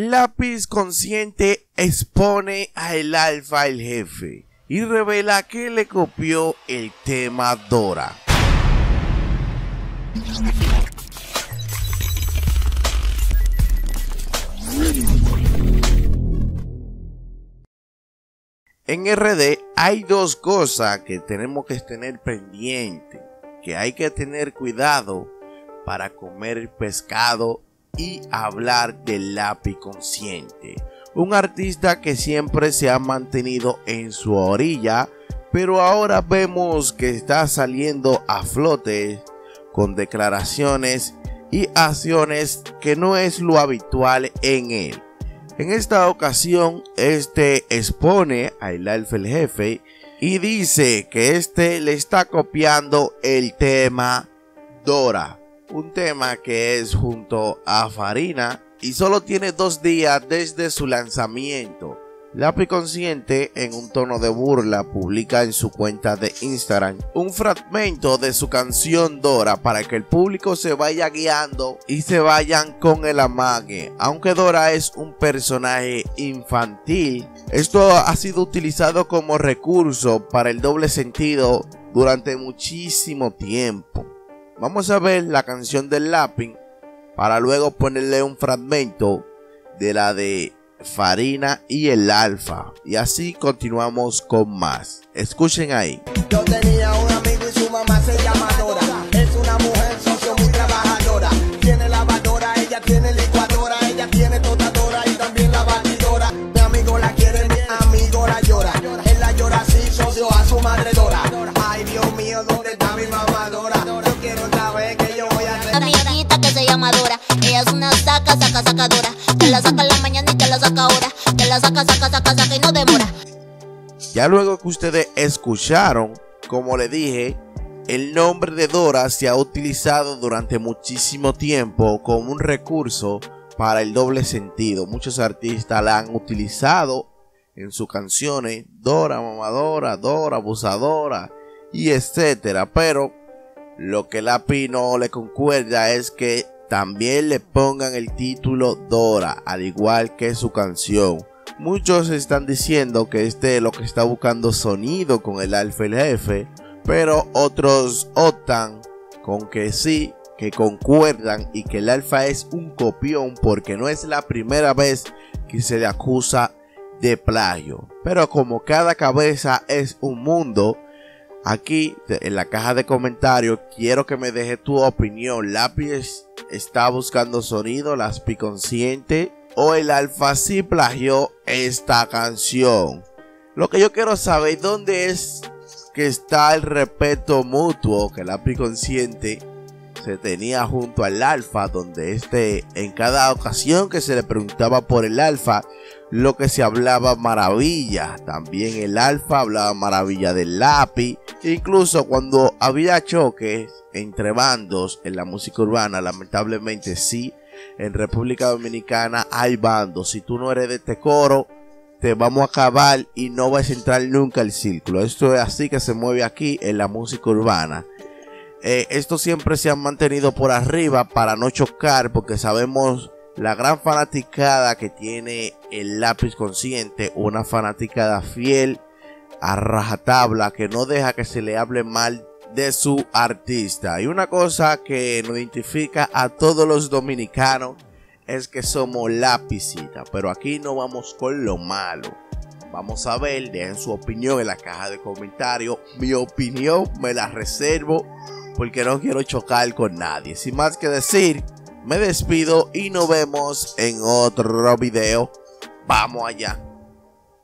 Lápiz Consciente expone a el Alfa el jefe y revela que le copió el tema Dora. En RD hay dos cosas que tenemos que tener pendiente, que hay que tener cuidado para comer pescado y hablar del lápiz consciente. Un artista que siempre se ha mantenido en su orilla, pero ahora vemos que está saliendo a flote con declaraciones y acciones que no es lo habitual en él. En esta ocasión, este expone a el el jefe y dice que este le está copiando el tema Dora, un tema que es junto a Farina y solo tiene dos días desde su lanzamiento. Lápiz Consciente, en un tono de burla, publica en su cuenta de Instagram un fragmento de su canción Dora para que el público se vaya guiando y se vayan con el amague. Aunque Dora es un personaje infantil, esto ha sido utilizado como recurso para el doble sentido durante muchísimo tiempo. Vamos a ver la canción del lápiz para luego ponerle un fragmento de la de Farina y el Alfa. Y así continuamos con más. Escuchen ahí. Mañana y saca ahora. Saca, saca, saca, no demora. Ya luego que ustedes escucharon, como le dije, el nombre de Dora se ha utilizado durante muchísimo tiempo como un recurso para el doble sentido. Muchos artistas la han utilizado en sus canciones, Dora mamadora, Dora abusadora y etcétera, pero lo que la no le concuerda es que también le pongan el título Dora, al igual que su canción. Muchos están diciendo que este es lo que está buscando sonido con el alfa el jefe, pero otros optan con que sí, que concuerdan y que el alfa es un copión porque no es la primera vez que se le acusa de plagio. Pero como cada cabeza es un mundo, aquí en la caja de comentarios quiero que me deje tu opinión. Lápiz está buscando sonido, lápiz consciente o el alfa sí plagió esta canción. Lo que yo quiero saber dónde es que está el respeto mutuo que el lápiz consciente se tenía junto al alfa, donde este en cada ocasión que se le preguntaba por el alfa, lo que se hablaba maravilla. También el alfa hablaba maravilla del lápiz. Incluso cuando había choques entre bandos en la música urbana, lamentablemente sí, en República Dominicana hay bandos. Si tú no eres de este coro, te vamos a acabar y no vas a entrar nunca al círculo. Esto es así que se mueve aquí en la música urbana. Eh, estos siempre se han mantenido por arriba para no chocar porque sabemos la gran fanaticada que tiene el lápiz consciente, una fanaticada fiel a rajatabla que no deja que se le hable mal de su artista. Y una cosa que nos identifica a todos los dominicanos es que somos lapicita, pero aquí no vamos con lo malo. Vamos a ver, dejen su opinión en la caja de comentarios. Mi opinión me la reservo porque no quiero chocar con nadie. Sin más que decir, me despido y nos vemos en otro video. Vamos allá.